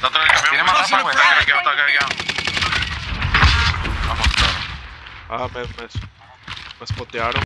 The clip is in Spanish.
Está atrás del camión. Tiene más Está raza, güey. cargado, está cargado. Vamos, claro. Ah, me, me, me spotearon.